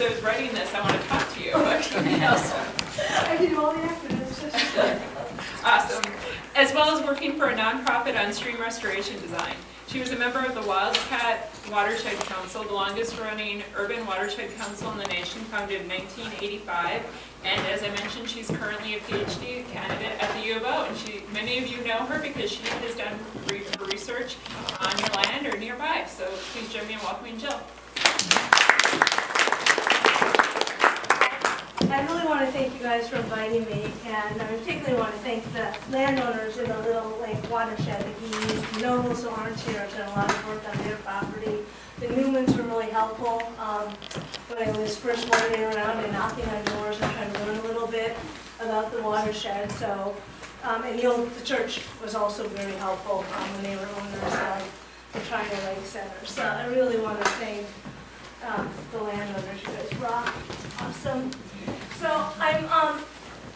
I was writing this, I want to talk to you. I can do all the acronyms. Awesome. As well as working for a nonprofit on stream restoration design. She was a member of the Wildcat Watershed Council, the longest-running urban watershed council in the nation, founded in 1985. And as I mentioned, she's currently a PhD candidate at the U of O. And she, many of you know her because she has done re- research on your land or nearby. So please join me in welcoming Jill. I really want to thank you guys for inviting me, and I particularly want to thank the landowners in the Little Lake watershed, the Gees, Nobles, Orange here, have done a lot of work on their property. The Newmans were really helpful, um, when I was first wandering around and knocking on doors and trying to learn a little bit about the watershed, so, um, and the old, the church was also very helpful, um, when they were owners of the Triangle Lake Center. So I really want to thank, um, the landowners, you guys rock, awesome. So I'm, um,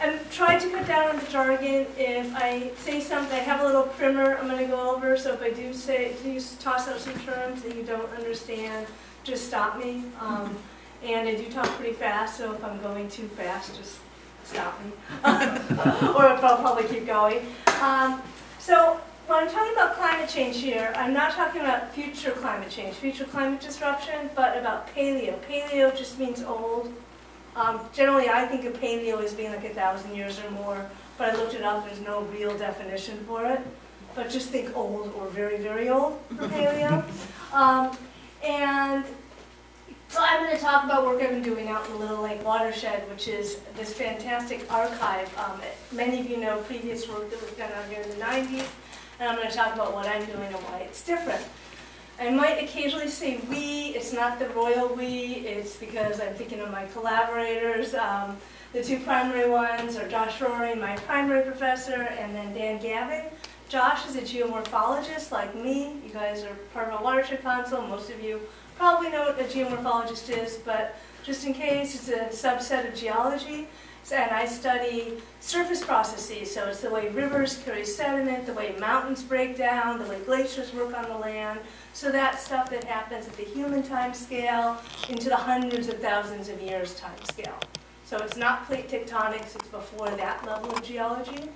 I'm trying to cut down on the jargon. If I say something, I have a little primer I'm gonna go over, so if I do say, do toss out some terms that you don't understand, just stop me. Um, and I do talk pretty fast, so if I'm going too fast, just stop me. Or I'll probably keep going. Um, so when I'm talking about climate change here, I'm not talking about future climate change, future climate disruption, but about paleo. Paleo just means old. Um, generally, I think of paleo as being like a thousand years or more, but I looked it up, there's no real definition for it. But just think old or very, very old for paleo. Um, and so I'm going to talk about work I've been doing out in the Little Lake Watershed, which is this fantastic archive. Um, many of you know previous work that was done out here in the 90s, and I'm going to talk about what I'm doing and why it's different. I might occasionally say we, it's not the royal we, it's because I'm thinking of my collaborators. Um, the two primary ones are Josh Roering, my primary professor, and then Dan Gavin. Josh is a geomorphologist like me. You guys are part of a watershed council. Most of you probably know what a geomorphologist is, but just in case, it's a subset of geology. And I study surface processes, so it's the way rivers carry sediment, the way mountains break down, the way glaciers work on the land. So that stuff that happens at the human time scale into the hundreds of thousands of years time scale. So it's not plate tectonics, it's before that level of geology.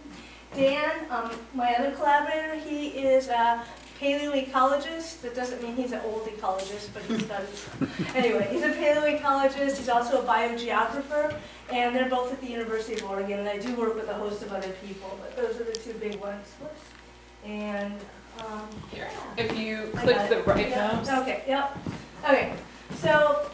Dan, um, my other collaborator, he is a paleoecologist. That doesn't mean he's an old ecologist, but he studies. anyway, he's a paleoecologist. He's also a biogeographer, and they're both at the University of Oregon. And I do work with a host of other people, but those are the two big ones. Whoops. And um, Here, if you click the right Yeah, mouse. Okay, yep. Okay, so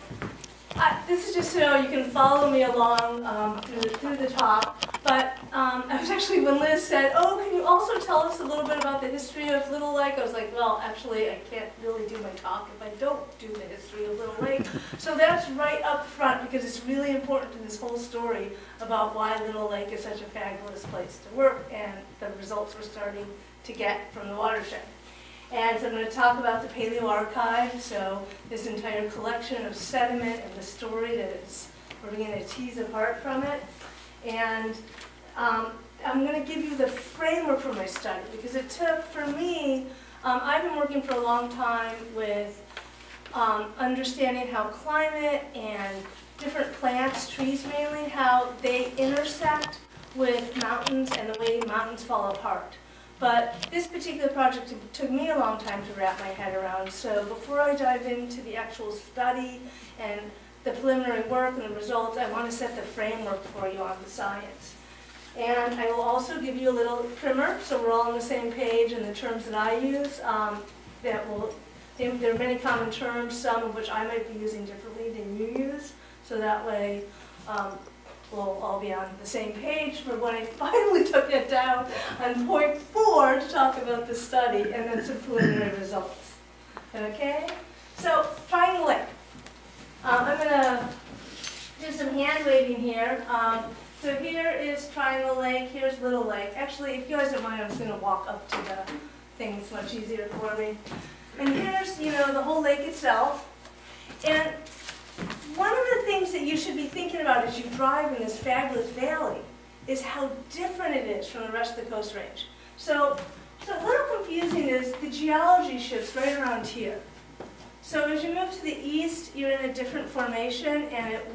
uh, this is just so you can follow me along um, through, the, through the talk. But um, I was actually, when Liz said, oh, can you also tell us a little bit about the history of Little Lake? I was like, well, actually, I can't really do my talk if I don't do the history of Little Lake. so that's right up front because it's really important to this whole story about why Little Lake is such a fabulous place to work and the results we're starting to get from the watershed. And I'm going to talk about the Paleo Archive, so this entire collection of sediment and the story that it's, we're going to tease apart from it. And um, I'm going to give you the framework for my study because it took, for me, um, I've been working for a long time with um, understanding how climate and different plants, trees mainly, how they intersect with mountains and the way mountains fall apart. But this particular project took me a long time to wrap my head around. So before I dive into the actual study and the preliminary work and the results, I want to set the framework for you on the science. And I will also give you a little primer, so we're all on the same page in the terms that I use. Um, that will, there are many common terms, some of which I might be using differently than you use. So that way, um, we'll all be on the same page for when I finally took it down on point four to talk about the study and then some preliminary results. Okay? So, Lake. Um, I'm going to do some hand waving here. Um, so here is Triangle Lake, here's Little Lake. Actually, if you guys don't mind, I'm just going to walk up to the thing, it's much easier for me. And here's, you know, the whole lake itself. And one of the things you should be thinking about as you drive in this fabulous valley is how different it is from the rest of the Coast Range. So, so a little confusing is the geology shifts right around here. So as you move to the east, you're in a different formation and it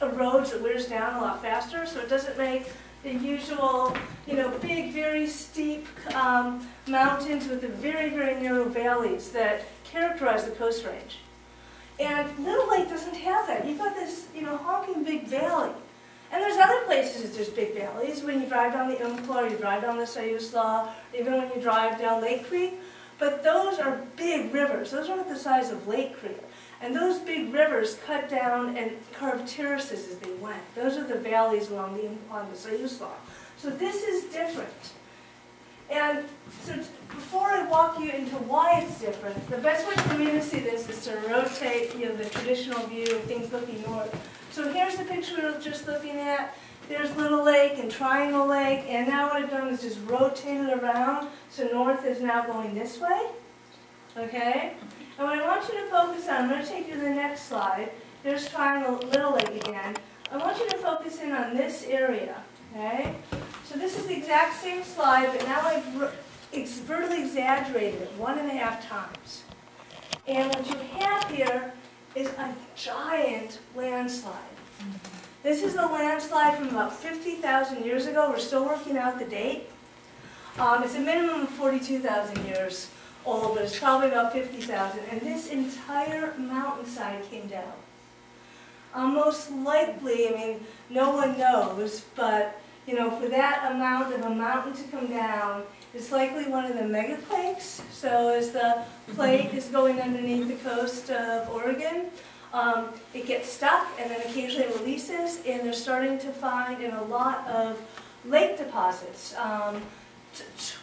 erodes, it wears down a lot faster, so it doesn't make the usual, you know, big, very steep um, mountains with the very, very narrow valleys that characterize the Coast Range. And Little Lake doesn't have that. You've got this, you know, honking big valley. And there's other places that there's big valleys. When you drive down the Umpqua, you drive down the Siuslaw, even when you drive down Lake Creek. But those are big rivers. Those are not the size of Lake Creek. And those big rivers cut down and carved terraces as they went. Those are the valleys along the, on the Siuslaw. So this is different. And so before I walk you into why it's different, the best way for me to see this is to rotate, you know, the traditional view of things looking north. So here's the picture we were just looking at. There's Little Lake and Triangle Lake, and now what I've done is just rotated around, so north is now going this way. Okay? And what I want you to focus on, I'm going to take you to the next slide. There's Triangle Little Lake again. I want you to focus in on this area. Okay? So this is the exact same slide, but now I've ex- vertically exaggerated it one and a half times. And what you have here is a giant landslide. This is a landslide from about 50,000 years ago. We're still working out the date. Um, it's a minimum of 42,000 years old, but it's probably about 50,000. And this entire mountainside came down. Um, most likely, I mean, no one knows, but you know, for that amount of a mountain to come down, it's likely one of the megaquakes. So as the plate is going underneath the coast of Oregon, um, it gets stuck and then occasionally releases, and they're starting to find in a lot of lake deposits, um,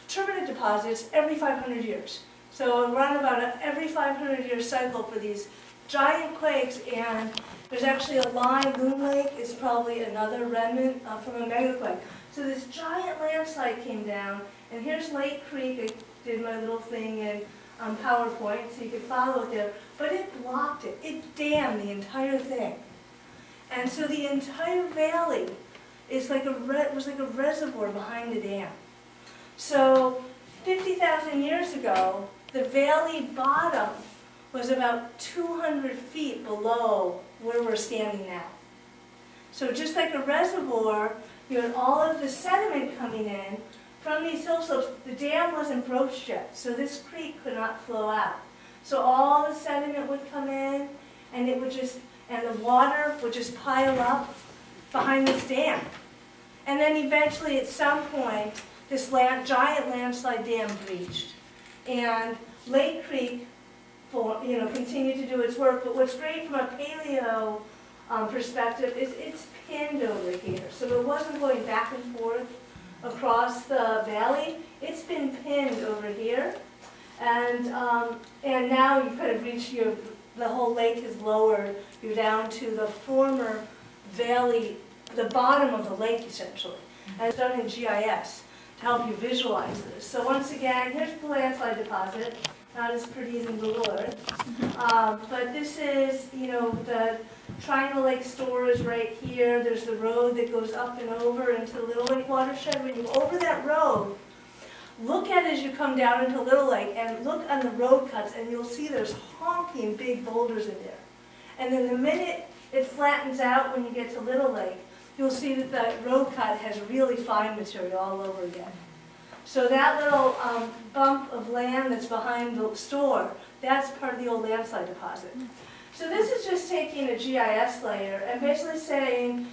turbidite deposits every 500 years. So around about every 500 year cycle for these giant quakes, and there's actually a line, Loon Lake is probably another remnant uh, from a megaquake. So this giant landslide came down, and here's Lake Creek. I did my little thing in um, PowerPoint so you could follow it there, but it blocked it. It dammed the entire thing. And so the entire valley is like a was like a reservoir behind the dam. So 50,000 years ago, the valley bottom was about 200 feet below where we're standing now. So just like a reservoir, you had all of the sediment coming in from these hill slopes. The dam wasn't broached yet, so this creek could not flow out. So all the sediment would come in, and it would just, and the water would just pile up behind this dam. And then eventually, at some point, this land, giant landslide dam breached. And Lake Creek, for, you know, continue to do its work. But what's great from a paleo um, perspective is it's pinned over here. So it wasn't going back and forth across the valley. It's been pinned over here. And, um, and now you've kind of reached your, the whole lake is lowered. You're down to the former valley, the bottom of the lake essentially. And it's done in GIS to help you visualize this. So once again, here's the landslide deposit. Not as pretty as in Google Earth. Um, but this is, you know, the Triangle Lake store is right here. There's the road that goes up and over into the Little Lake watershed. When you over that road, look at as you come down into Little Lake and look on the road cuts and you'll see there's honking big boulders in there. And then the minute it flattens out when you get to Little Lake, you'll see that the road cut has really fine material all over again. So that little um, bump of land that's behind the store, that's part of the old landslide deposit. So this is just taking a GIS layer and basically saying,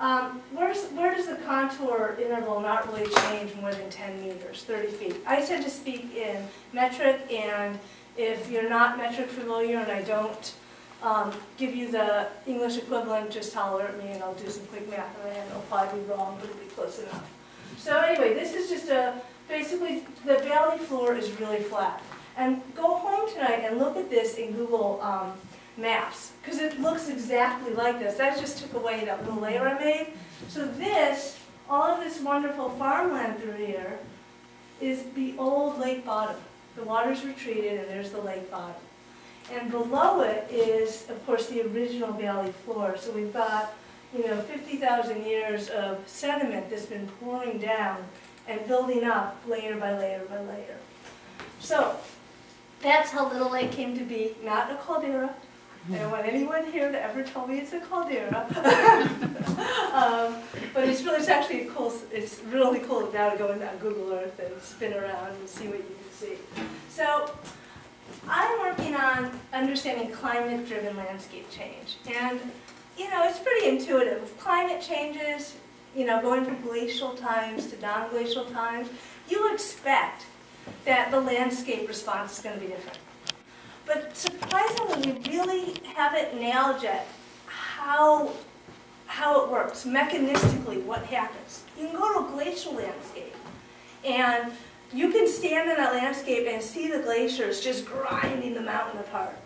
um, where does the contour interval not really change more than 10 meters, 30 feet? I tend to speak in metric, and if you're not metric familiar and I don't um, give you the English equivalent, just holler at me and I'll do some quick math and it'll probably be wrong, but it'll be close enough. So anyway, this is just a, basically, the valley floor is really flat. And go home tonight and look at this in Google um, Maps, because it looks exactly like this. That just took away that little layer I made. So this, all of this wonderful farmland through here, is the old lake bottom. The water's retreated and there's the lake bottom. And below it is, of course, the original valley floor. So we've got, you know, 50,000 years of sediment that's been pouring down and building up layer by layer by layer. So, That's how Little Lake came to be, not a caldera. I don't want anyone here to ever tell me it's a caldera. Um, But it's really, it's actually a cool, it's really cool now to go into Google Earth and spin around and see what you can see. So I'm working on understanding climate-driven landscape change. And, you know, it's pretty intuitive. Climate changes, you know, going from glacial times to non-glacial times, you expect that the landscape response is going to be different. But surprisingly, we really haven't nailed yet how, how it works, mechanistically, what happens. You can go to a glacial landscape, and you can stand in that landscape and see the glaciers just grinding the mountain apart.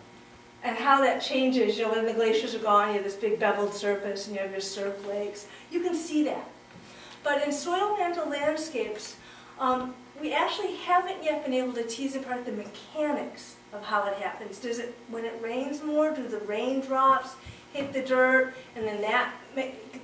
And how that changes, you know, when the glaciers are gone, you have this big beveled surface and you have your cirque lakes. You can see that. But in soil mantle landscapes, um, we actually haven't yet been able to tease apart the mechanics of how it happens. Does it, when it rains more, do the raindrops hit the dirt and then that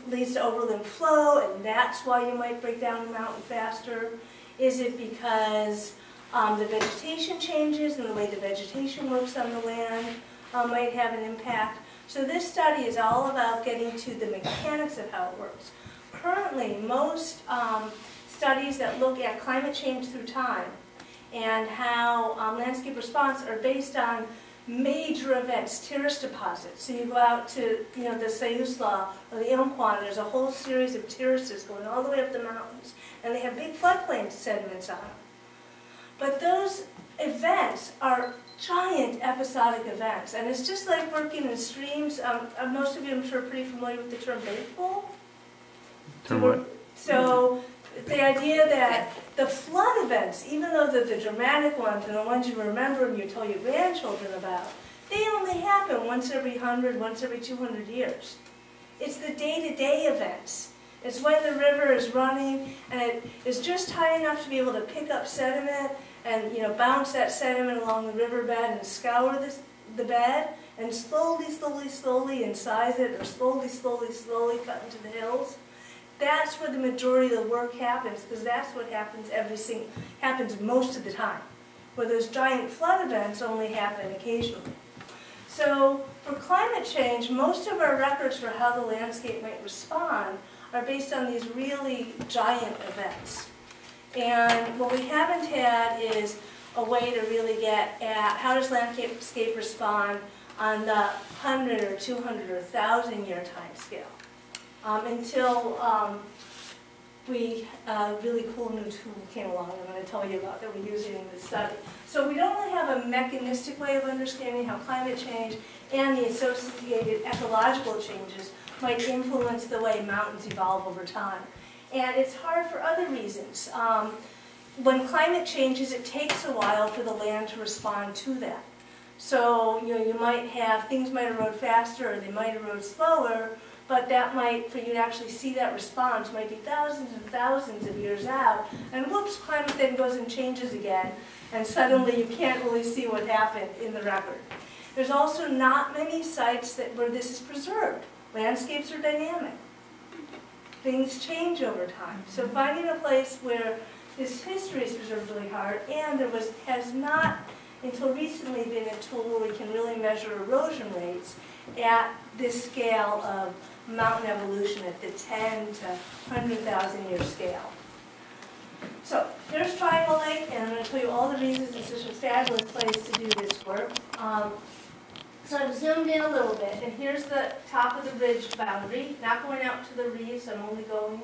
leads to overland flow and that's why you might break down the mountain faster? Is it because um, the vegetation changes and the way the vegetation works on the land uh, might have an impact? So this study is all about getting to the mechanics of how it works. Currently, most um, studies that look at climate change through time and how um, landscape response are based on major events, terrace deposits. So you go out to, you know, the Siuslaw or the Umpqua, there's a whole series of terraces going all the way up the mountains, and they have big floodplain sediments on them. But those events are giant episodic events, and it's just like working in streams. Um, uh, most of you, I'm sure, are pretty familiar with the term baseball. Term what? So the idea that the flood events, even though they're the dramatic ones and the ones you remember and you tell your grandchildren about, they only happen once every hundred, once every two hundred years. It's the day-to-day events. It's when the river is running and it is just high enough to be able to pick up sediment and you know bounce that sediment along the riverbed and scour this, the bed and slowly, slowly, slowly incise it or slowly, slowly, slowly cut into the hills. That's where the majority of the work happens, because that's what happens every single, happens most of the time. Where those giant flood events only happen occasionally. So for climate change, most of our records for how the landscape might respond are based on these really giant events. And what we haven't had is a way to really get at how does landscape respond on the 100 or 200 or 1,000 year time scale um, until um, we, a really cool new tool came along, I'm going to tell you about, that we're using in this study. So we don't really have a mechanistic way of understanding how climate change and the associated ecological changes might influence the way mountains evolve over time. And it's hard for other reasons. Um, when climate changes, it takes a while for the land to respond to that. So, you know, you might have, things might erode faster or they might erode slower, but that might, for you to actually see that response, might be thousands and thousands of years out. And whoops, climate then goes and changes again, and suddenly you can't really see what happened in the record. There's also not many sites that, where this is preserved. Landscapes are dynamic. Things change over time. So finding a place where this history is preserved really hard, and there was, has not, until recently, been a tool where we can really measure erosion rates at this scale of mountain evolution at the 10 to 100,000 year scale. So here's Triangle Lake, and I'm going to tell you all the reasons it's such a fabulous place to do this work. Um, so I've zoomed in a little bit, and here's the top of the ridge boundary, not going out to the reefs, I'm only going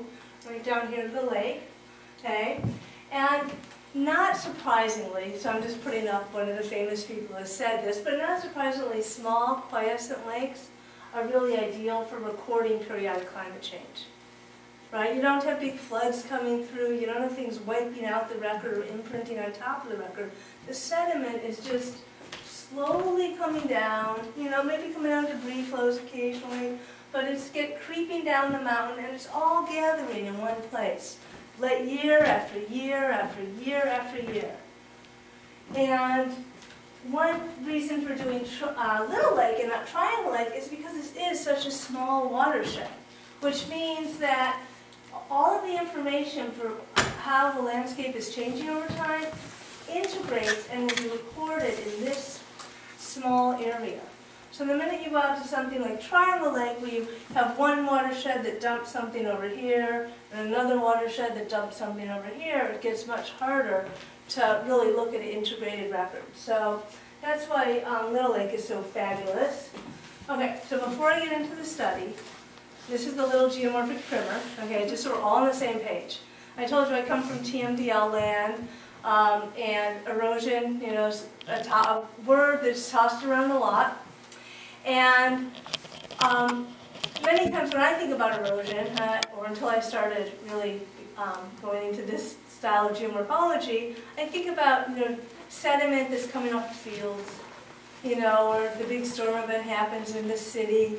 right down here to the lake, okay? And not surprisingly, so I'm just putting up one of the famous people who has said this, but not surprisingly, small quiescent lakes are really ideal for recording periodic climate change. Right? You don't have big floods coming through, you don't have things wiping out the record or imprinting on top of the record. The sediment is just slowly coming down, you know, maybe coming out debris flows occasionally, but it's get creeping down the mountain and it's all gathering in one place. Let year after year after year after year. And one reason for doing uh, Little Lake and not Triangle Lake is because this is such a small watershed, which means that all of the information for how the landscape is changing over time integrates and will be recorded in this small area. So the minute you go out to something like Triangle Lake, where you have one watershed that dumps something over here, and another watershed that dumps something over here, it gets much harder to really look at an integrated record. So that's why um, Little Lake is so fabulous. Okay, so before I get into the study, this is the little geomorphic primer, okay, just so we're all on the same page. I told you I come from TMDL land, um, and erosion, you know, is a, a word that's tossed around a lot. And um, many times when I think about erosion, uh, or until I started really um, going into this style of geomorphology, I think about you know sediment that's coming off the fields, you know, or the big storm event happens in the city,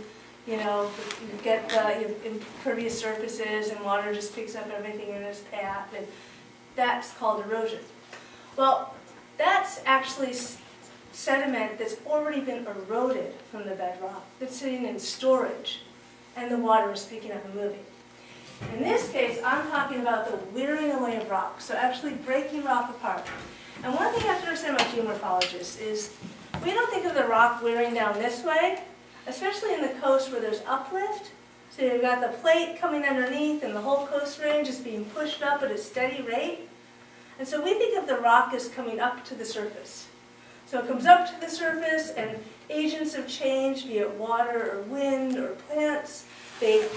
you know, you get the impervious surfaces and water just picks up everything in its path, and that's called erosion. Well, that's actually sediment that's already been eroded from the bedrock, that's sitting in storage, and the water is picking up and moving. In this case, I'm talking about the wearing away of rock, so actually breaking rock apart. And one thing you have to understand about geomorphologists is we don't think of the rock wearing down this way, especially in the coast where there's uplift. So you've got the plate coming underneath and the whole coast range is being pushed up at a steady rate. And so we think of the rock as coming up to the surface. So it comes up to the surface and agents of change, be it water or wind or plants, they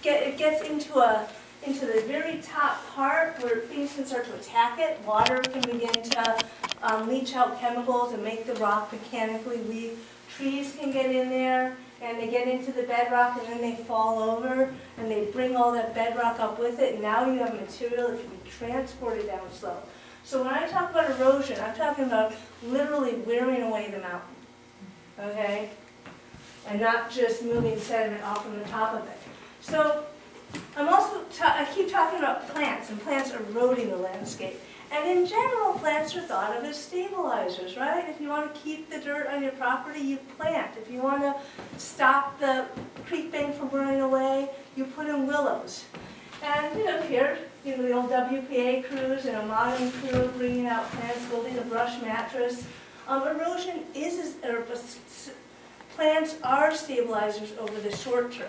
get, it gets into a, into the very top part where things can start to attack it. Water can begin to um, leach out chemicals and make the rock mechanically weak. Trees can get in there and they get into the bedrock and then they fall over and they bring all that bedrock up with it. And now you have material that can be transported down slope. So when I talk about erosion, I'm talking about literally wearing away the mountain, okay? And not just moving sediment off from the top of it. So I'm also, I keep talking about plants and plants eroding the landscape. And in general, plants are thought of as stabilizers, right? If you want to keep the dirt on your property, you plant. If you want to stop the creek bank from burning away, you put in willows. And, you know, here, you know, the old WPA crews and a modern crew bringing out plants, building a brush mattress. Um, erosion is, or uh, plants are stabilizers over the short term.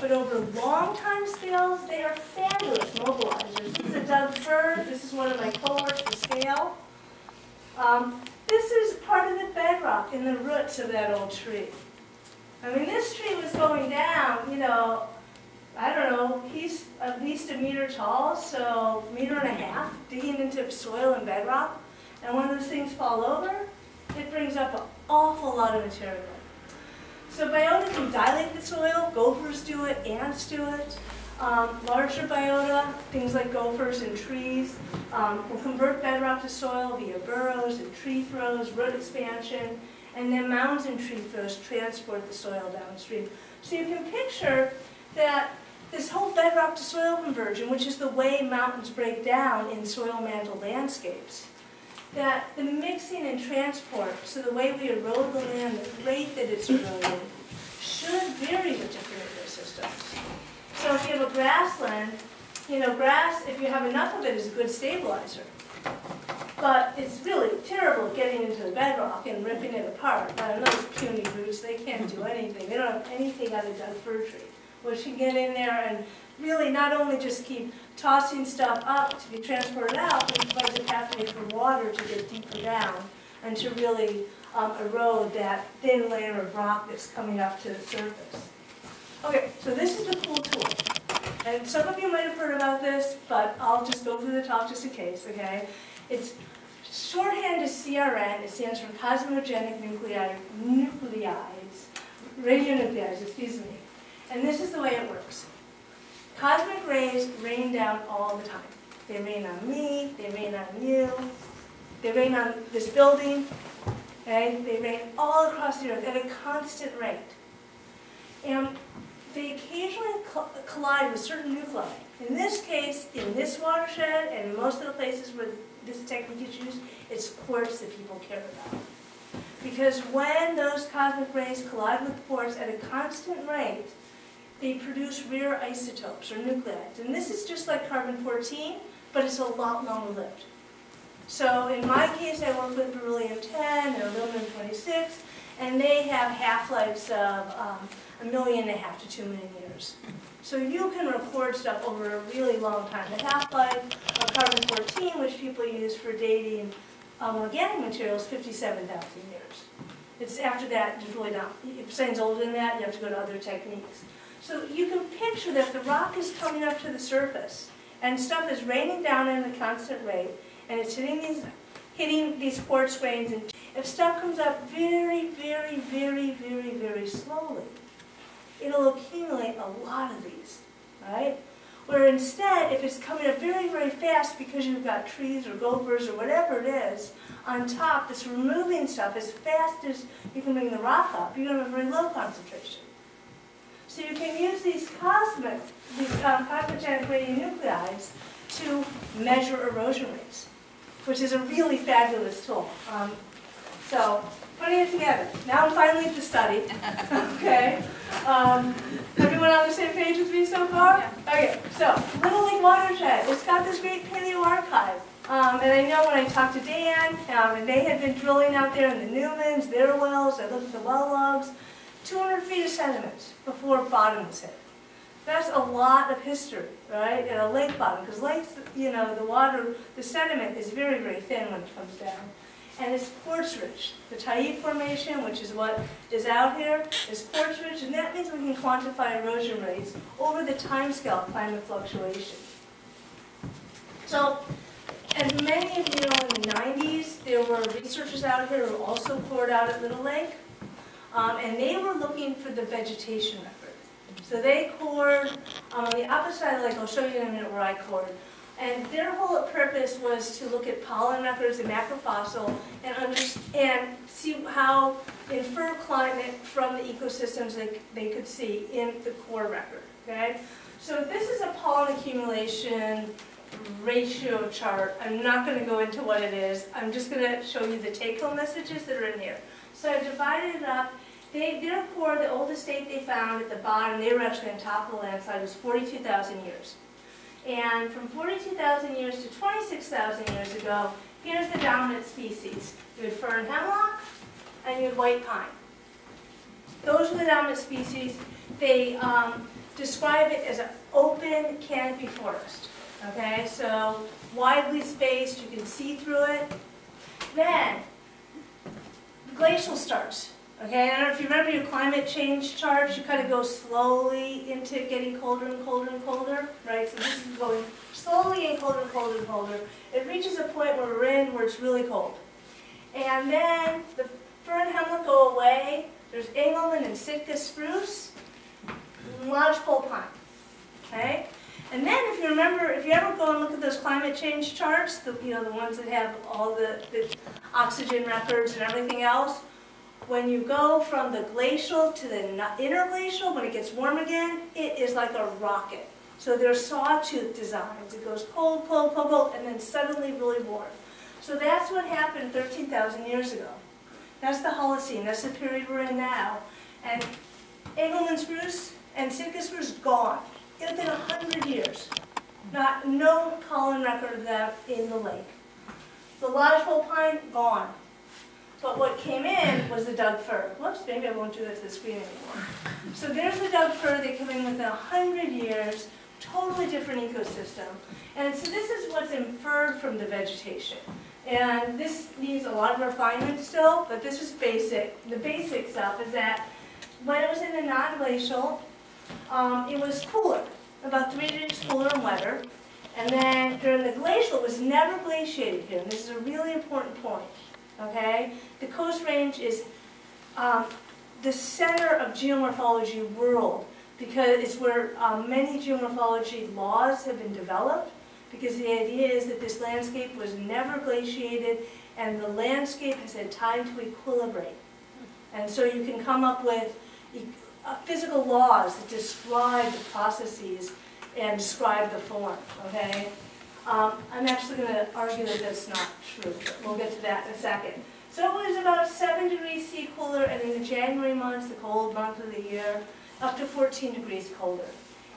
But over long time scales, they are fabulous mobilizers. This is a Doug fir, this is one of my cohorts, the scale. Um, this is part of the bedrock in the roots of that old tree. I mean, this tree was going down, you know, I don't know, he's at least a meter tall, so meter and a half, digging into soil and bedrock. And when those things fall over, it brings up an awful lot of material. So biota can dilate the soil, gophers do it, ants do it. Um, larger biota, things like gophers and trees, um, will convert bedrock to soil via burrows and tree throws, root expansion, and then mounds and tree throws transport the soil downstream. So you can picture that this whole bedrock to soil conversion, which is the way mountains break down in soil mantle landscapes, that the mixing and transport, so the way we erode the land, the rate that it's eroded, should vary with different ecosystems. So if you have a grassland, you know, grass, if you have enough of it, is a good stabilizer. But it's really terrible getting into the bedrock and ripping it apart. Those puny roots, they can't do anything. They don't have anything out of fir tree, which can get in there and really not only just keep tossing stuff up to be transported out, but provides a pathway for water to get deeper down and to really um, erode that thin layer of rock that's coming up to the surface. Okay, so this is the cool tool. And some of you might have heard about this, but I'll just go through the talk just in case, okay? It's shorthand is CRN, it stands for cosmogenic nuclei, nucleides, radionuclides, excuse me. And this is the way it works. Cosmic rays rain down all the time. They rain on me, they rain on you, they rain on this building, okay? They rain all across the earth at a constant rate. And they occasionally co- collide with certain nuclei. In this case, in this watershed, and most of the places where this technique is used, it's quartz that people care about. Because when those cosmic rays collide with quartz at a constant rate, they produce rare isotopes or nuclides. And this is just like carbon-14, but it's a lot longer lived. So in my case, I work with beryllium ten and aluminum twenty-six, and they have half-lives of um, a million and a half to two million years. So you can record stuff over a really long time. The half-life of carbon-14, which people use for dating um, organic materials, 57,000 years. It's after that, there's really not, if something's older than that, you have to go to other techniques. So you can picture that the rock is coming up to the surface, and stuff is raining down at a constant rate, and it's hitting these, hitting these quartz grains, and if stuff comes up very, very, very, very, very slowly, it'll accumulate a lot of these, right? Where instead, if it's coming up very, very fast because you've got trees or gophers or whatever it is on top that's removing stuff as fast as you can bring the rock up, you're going to have a very low concentration. So you can use these cosmic, these um, cosmogenic radionuclides to measure erosion rates, which is a really fabulous tool. Um, so putting it together. Now I'm finally at the study. okay. Um, everyone on the same page with me so far? Okay. So Little Lake Watershed. It's got this great paleo archive. Um, and I know when I talked to Dan, um, and they had been drilling out there in the Newmans, their wells, I looked at the well logs, 200 feet of sediment before bottom was hit. That's a lot of history, right, in a lake bottom, because lakes, you know, the water, the sediment is very, very thin when it comes down. And it's quartz rich. The Tyee Formation, which is what is out here, is quartz rich, and that means we can quantify erosion rates over the timescale of climate fluctuation. So, as many of you know, in the 90s, there were researchers out here who also poured out at Little Lake, um, and they were looking for the vegetation record. So they cored um, on the opposite side of the lake, I'll show you in a minute where I cored, and their whole purpose was to look at pollen records and macrofossil and, and see how infer climate from the ecosystems they, they could see in the core record. Okay, so this is a pollen accumulation ratio chart. I'm not going to go into what it is. I'm just going to show you the take-home messages that are in here. So I divided it up. They, their core, the oldest date they found at the bottom, they were actually on top of the landslide, was 42,000 years. And from 42,000 years to 26,000 years ago, here's the dominant species. You had fern hemlock, and you had white pine. Those were the dominant species. They um, describe it as an open canopy forest. Okay, so widely spaced, you can see through it. Then, the glacial starts. Okay, I don't know if you remember your climate change charts, you kind of go slowly into getting colder and colder and colder, right? So this is going slowly and colder and colder and colder. It reaches a point where we're in where it's really cold. And then the fir and hemlock go away. There's Engelmann and Sitka spruce, lodgepole pine. Okay? And then if you remember, if you ever go and look at those climate change charts, the, you know, the ones that have all the, the oxygen records and everything else, when you go from the glacial to the interglacial, when it gets warm again, it is like a rocket. So they're sawtooth designs. It goes cold, cold, cold, cold, and then suddenly really warm. So that's what happened 13,000 years ago. That's the Holocene. That's the period we're in now. And Engelmann spruce and Sitka spruce gone within 100 years. Not, no pollen record of that in the lake. The lodgepole pine, gone. But what came in was the Doug fir. Whoops, maybe I won't do it to the screen anymore. So there's the Doug fir, they come in within 100 years, totally different ecosystem. And so this is what's inferred from the vegetation. And this needs a lot of refinement still, but this is basic. The basic stuff is that when it was in the non-glacial, um, it was cooler, about three degrees cooler and wetter. And then during the glacial, it was never glaciated here. And this is a really important point okay? The Coast Range is um, the center of geomorphology world because it's where um, many geomorphology laws have been developed because the idea is that this landscape was never glaciated and the landscape has had time to equilibrate. And so you can come up with uh, physical laws that describe the processes and describe the form, okay? Um, I'm actually going to argue that that's not true, but we'll get to that in a second. So it was about 7 degrees C cooler, and in the January months, the cold month of the year, up to 14 degrees colder.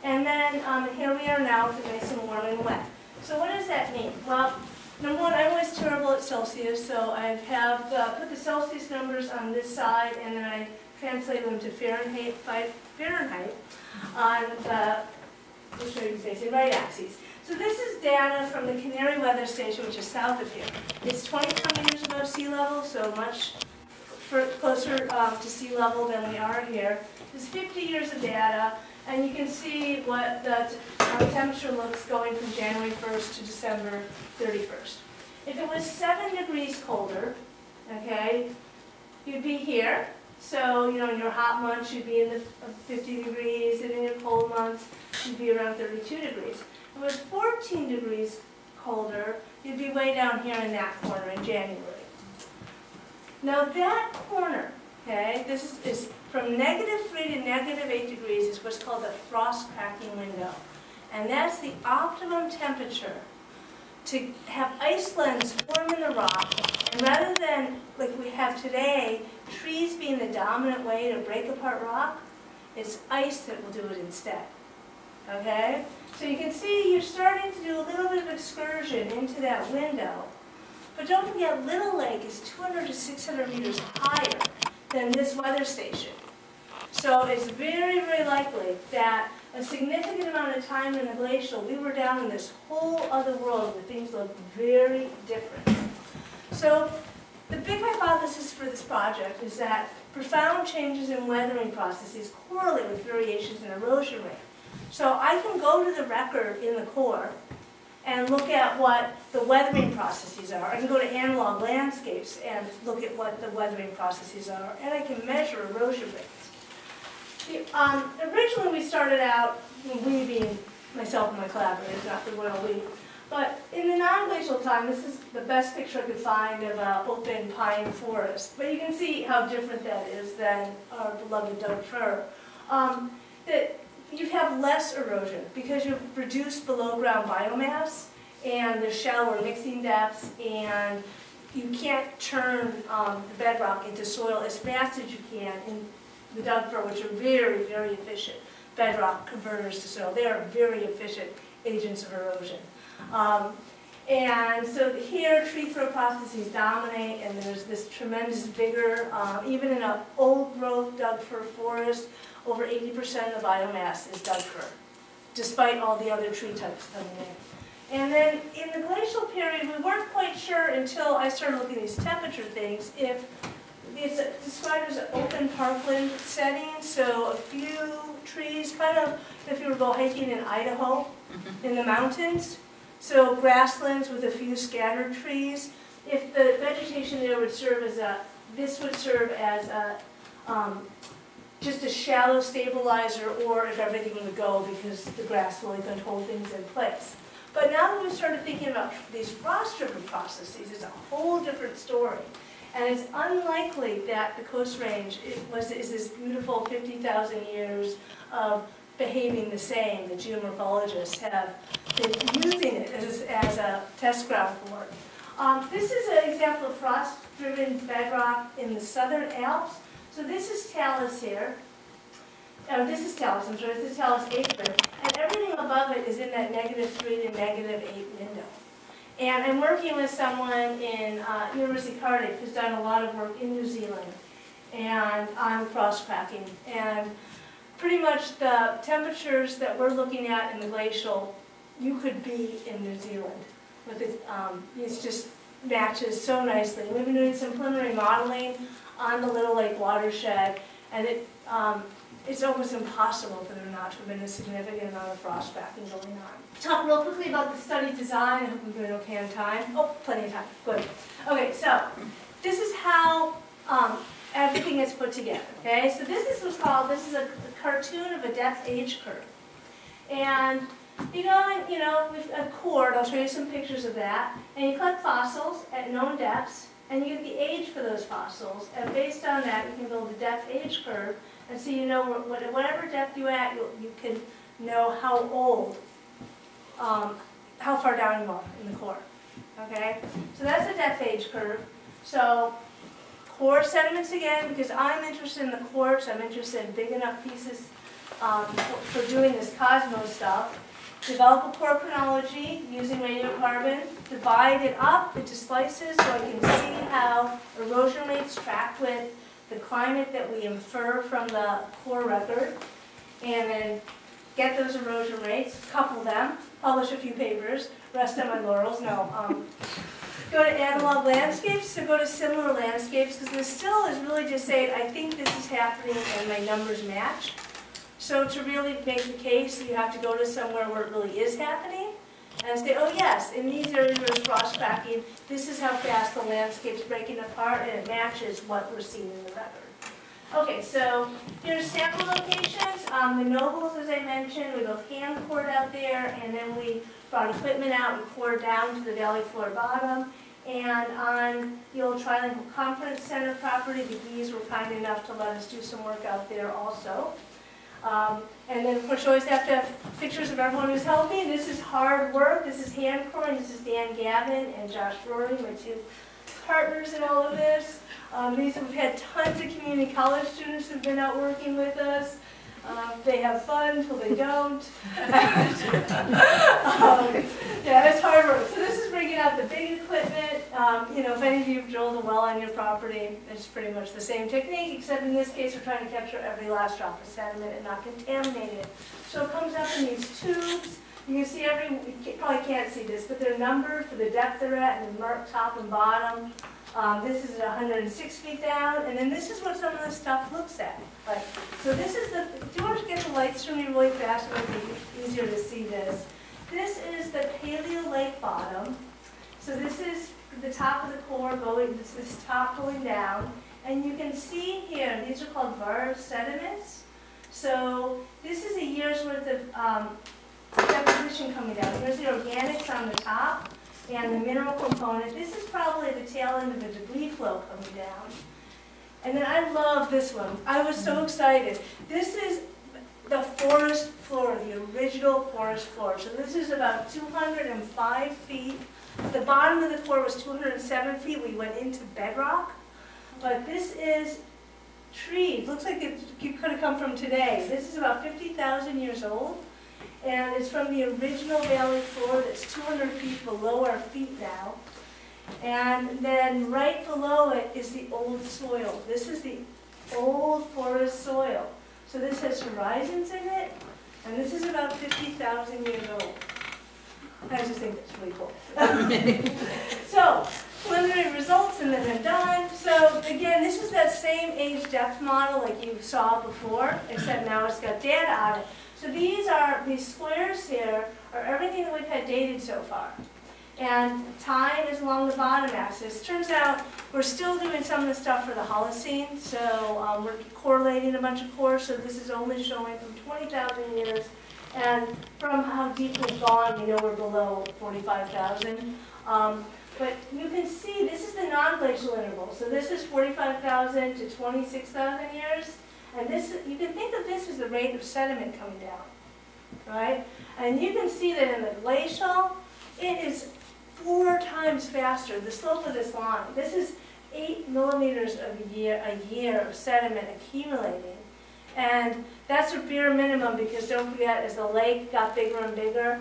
And then um, here we are now, it's nice and warm and wet. So what does that mean? Well, Number one, I'm always terrible at Celsius, so I have uh, put the Celsius numbers on this side, and then I translate them to Fahrenheit, Fahrenheit on the, which way you right axis. So this is data from the Canary Weather Station, which is south of here. It's 24 meters above sea level, so much closer um, to sea level than we are here. There's 50 years of data, and you can see what the uh, temperature looks going from January 1st to December 31st. If it was seven degrees colder, okay, you'd be here. So, you know, in your hot months, you'd be in the uh, 50 degrees, and in your cold months, you'd be around 32 degrees. It was 14 degrees colder, you'd be way down here in that corner in January. Now that corner, okay, this is, is from negative 3 to negative 8 degrees is what's called the frost cracking window. And that's the optimum temperature to have ice lens form in the rock. And rather than, like we have today, trees being the dominant way to break apart rock, it's ice that will do it instead. Okay? So you can see you're starting to do a little bit of excursion into that window. But don't forget, Little Lake is 200 to 600 meters higher than this weather station. So it's very, very likely that a significant amount of time in the glacial, we were down in this whole other world where things looked very different. So the big hypothesis for this project is that profound changes in weathering processes correlate with variations in erosion rate. So I can go to the record in the core and look at what the weathering processes are. I can go to analog landscapes and look at what the weathering processes are, and I can measure erosion rates. Um, originally, we started out, we being myself and my collaborators, not the royal we, but in the non-glacial time, this is the best picture I could find of an open pine forest. But you can see how different that is than our beloved Doug fir. Um, that you have less erosion because you've reduced below ground biomass and there's shallower mixing depths and you can't turn um, the bedrock into soil as fast as you can in the Doug fir, which are very, very efficient bedrock converters to soil. They are very efficient agents of erosion. Um, and so here, tree throw processes dominate, and there's this tremendous vigor. Um, even in an old growth Doug fir forest, over 80% of the biomass is Doug fir, despite all the other tree types coming in. And then in the glacial period, we weren't quite sure until I started looking at these temperature things if it's described as an open parkland setting, so a few trees, kind of if you were go hiking in Idaho, in the mountains. So grasslands with a few scattered trees. If the vegetation there would serve as a, this would serve as a, um, just a shallow stabilizer, or if everything would go because the grass really could hold things in place. But now that we've started thinking about these frost-driven processes, it's a whole different story. And it's unlikely that the Coast Range was, is this beautiful 50,000 years of behaving the same that geomorphologists have been using it as, as a test ground for. Um, this is an example of frost-driven bedrock in the southern Alps. So this is talus here. Oh, this is talus, I'm sorry, this is talus acre. And everything above it is in that negative three to negative eight window. And I'm working with someone in uh, University of Cardiff who's done a lot of work in New Zealand and on frost cracking. And pretty much the temperatures that we're looking at in the glacial, you could be in New Zealand. With it, um, it's just matches so nicely. We've been doing some preliminary modeling on the Little Lake watershed, and it um, it's almost impossible for there not to have been a significant amount of frost cracking going on. Talk real quickly about the study design. I hope I'm doing okay on time. Oh, plenty of time. Good. Okay, so this is how um, everything is put together. Okay, so this is what's called. This is a, a cartoon of a depth age curve, and you go and you know with a cord. I'll show you some pictures of that. And you collect fossils at known depths, and you get the age for those fossils. And based on that, you can build a depth age curve and so you know, whatever depth you're at, you, you can know how old, um, how far down you are in the core. Okay? So that's the depth age curve. So core sediments again, because I'm interested in the quartz, I'm interested in big enough pieces um, for, for doing this Cosmos stuff. Develop a core chronology using radiocarbon, divide it up into slices so I can see how erosion rates track with the climate that we infer from the core record, and then get those erosion rates, couple them, publish a few papers, rest on my laurels, no. Um, go to analog landscapes, so go to similar landscapes, because this still is really just saying, I think this is happening and my numbers match. So to really make the case, you have to go to somewhere where it really is happening and say, oh yes, in these areas where it's frost cracking, this is how fast the landscape's breaking apart and it matches what we're seeing in the record. Okay, so here's sample locations. Um, the Nobles, as I mentioned, we both hand cored out there and then we brought equipment out and cored down to the valley floor bottom. And on the old Trilingual Conference Center property, the Bees were kind enough to let us do some work out there also. Um, and then, of course, you always have to have pictures of everyone who's helping. This is hard work. This is hand coring. This is Dan Gavin and Josh Roering, my two partners in all of this. Um, these we've had tons of community college students who've been out working with us. Um, they have fun till they don't. um, yeah, it's hard work. So this is out the big equipment. Um, you know, if any of you have drilled a well on your property, it's pretty much the same technique, except in this case, we're trying to capture every last drop of sediment and not contaminate it. So it comes up in these tubes. You can see every, you probably can't see this, but they're numbered for the depth they're at and the mark top and bottom. Um, this is 106 feet down, and then this is what some of the stuff looks at. Like, so this is the, do you want to get the lights from me really fast, it would be easier to see this. This is the Paleo Lake bottom. So this is the top of the core going, this is top going down. And you can see here, these are called varve sediments. So this is a year's worth of um, deposition coming down. Here's the organics on the top and the mineral component. This is probably the tail end of the debris flow coming down. And then I love this one. I was so excited. This is the forest floor, the original forest floor. So this is about 205 feet. The bottom of the floor was 207 feet. We went into bedrock. But this is trees. Looks like it, it could have come from today. This is about 50,000 years old. And it's from the original valley floor that's 200 feet below our feet now. And then right below it is the old soil. This is the old forest soil. So this has horizons in it, and this is about 50,000 years old. I just think that's really cool. so, preliminary results, and then I'm done. So, again, this is that same age depth model like you saw before, except now it's got data on it. So these are, these squares here are everything that we've had dated so far. And time is along the bottom axis. Turns out we're still doing some of the stuff for the Holocene, so um, we're correlating a bunch of cores, so this is only showing from 20,000 years. And from how deep we've gone, we know we're below 45,000. Um, but you can see this is the non-glacial interval. So this is 45,000 to 26,000 years. And this, you can think of this as the rate of sediment coming down, right? And you can see that in the glacial, it is four times faster, the slope of this line. This is eight millimeters of a year, a year of sediment accumulating. And that's a bare minimum because don't forget, as the lake got bigger and bigger,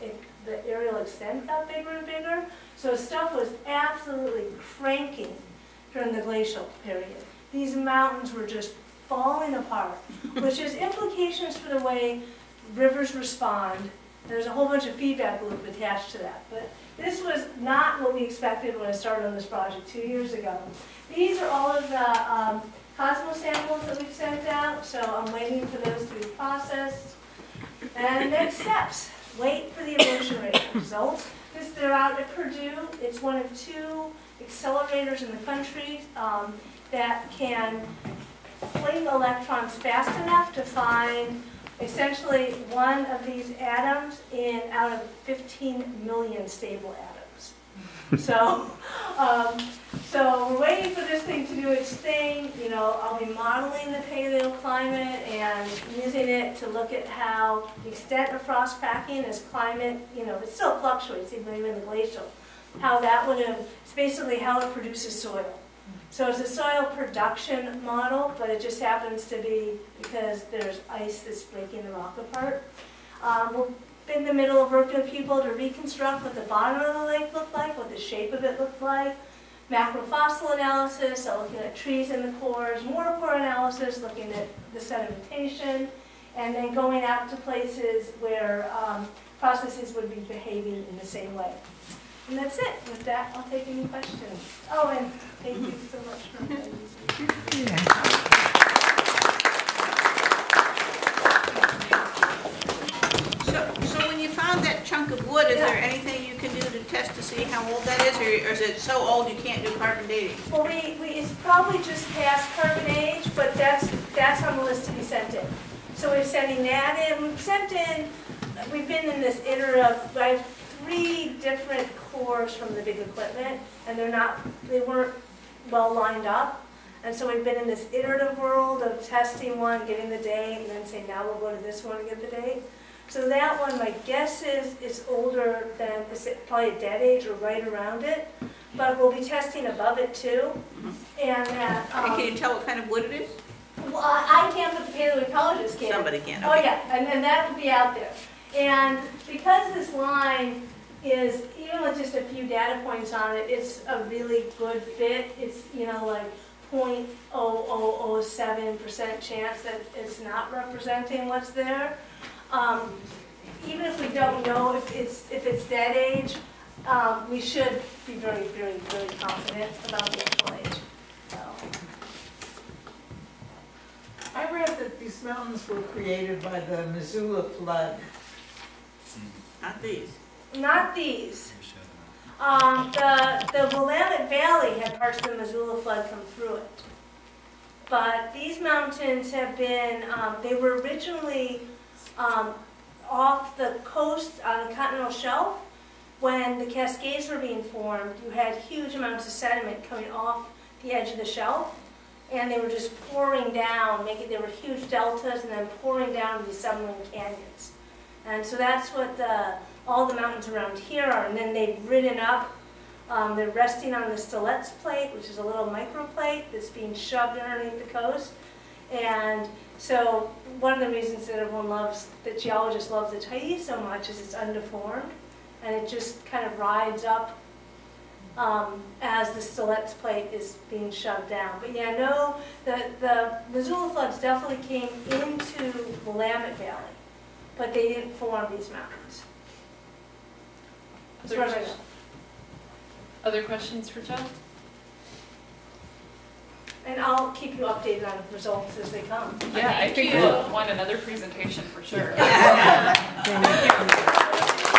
it, the aerial extent got bigger and bigger. So stuff was absolutely cranking during the glacial period. These mountains were just falling apart, which has implications for the way rivers respond. There's a whole bunch of feedback loop attached to that. But this was not what we expected when I started on this project two years ago. These are all of the um, Cosmos samples that we've sent out, so I'm waiting for those to be processed. And next steps, wait for the erosion rate results. This, they're out at Purdue. It's one of two accelerators in the country um, that can fling electrons fast enough to find essentially one of these atoms in out of 15 million stable atoms. So, um, so we're waiting for this thing to do its thing. You know, I'll be modeling the paleo climate and using it to look at how the extent of frost cracking as climate, you know, it still fluctuates even in the glacial. How that would have, it's basically how it produces soil. So it's a soil production model, but it just happens to be because there's ice that's breaking the rock apart. Um, we'll in the middle of working with people to reconstruct what the bottom of the lake looked like, what the shape of it looked like. Macrofossil analysis, so looking at trees in the cores, more core analysis, looking at the sedimentation, and then going out to places where um, processes would be behaving in the same way. And that's it. With that, I'll take any questions. Oh, and thank you so much for inviting me. So, so when you found that chunk of wood, is there anything you can do to test to see how old that is, or or is it so old you can't do carbon dating? Well, we, we, it's probably just past carbon age, but that's, that's on the list to be sent in. So we're sending that in, we've sent in, we've been in this iterative, I have three different cores from the big equipment, and they're not, they weren't well lined up. And so we've been in this iterative world of testing one, getting the date, and then saying, now we'll go to this one and get the date. So that one, my guess is, is older than, is it probably a dead age or right around it. But we'll be testing above it too. And that, And can you um, tell what kind of wood it is? well, I I can't, but the paleontologist can. Somebody can, Oh, okay. yeah, and, and that will be out there. And because this line is, even with just a few data points on it, it's a really good fit. It's, you know, like 0.0007 percent chance that it's not representing what's there. Um, Even if we don't know if it's, if it's dead age, um, we should be very, very, very confident about the actual age. So, I read that these mountains were created by the Missoula flood. Not these. Not these. Um, the, the Willamette Valley had parts of the Missoula flood come through it. But these mountains have been, um, they were originally, um, off the coast on the continental shelf. When the Cascades were being formed, you had huge amounts of sediment coming off the edge of the shelf. And they were just pouring down, making, there were huge deltas and then pouring down these submarine canyons. And so that's what the, all the mountains around here are, and then they've ridden up, um, they're resting on the Siletz plate, which is a little microplate that's being shoved underneath the coast. And so, one of the reasons that everyone loves, that geologists love the Tyee so much is it's undeformed, and it just kind of rides up um, as the Siletz plate is being shoved down. But yeah, no, the, the Missoula floods definitely came into Willamette Valley, but they didn't form these mountains. As far as I know. Other questions for Joe? And I'll keep you updated on the results as they come. Yeah, I think you. we'll want another presentation for sure. Yeah.